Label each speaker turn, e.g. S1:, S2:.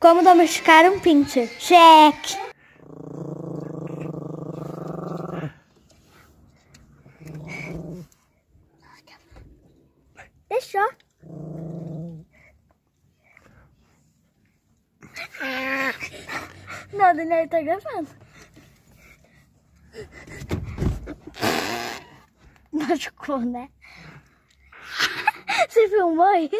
S1: Como domesticar um pincher? Check! Deixou. Não, Daniel tá gravando. Machucou, né? Você filmou isso?